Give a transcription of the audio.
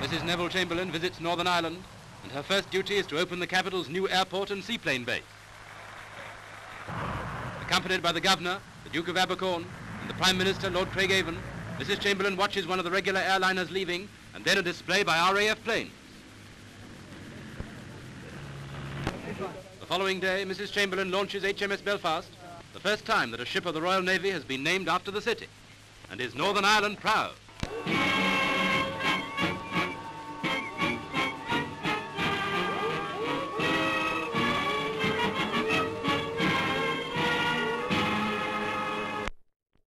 Mrs. Neville Chamberlain visits Northern Ireland, and her first duty is to open the capital's new airport and seaplane base. Accompanied by the Governor, the Duke of Abercorn, and the Prime Minister, Lord Craigavon, Mrs. Chamberlain watches one of the regular airliners leaving, and then a display by RAF planes. The following day, Mrs. Chamberlain launches HMS Belfast, the first time that a ship of the Royal Navy has been named after the city. And is Northern Ireland proud?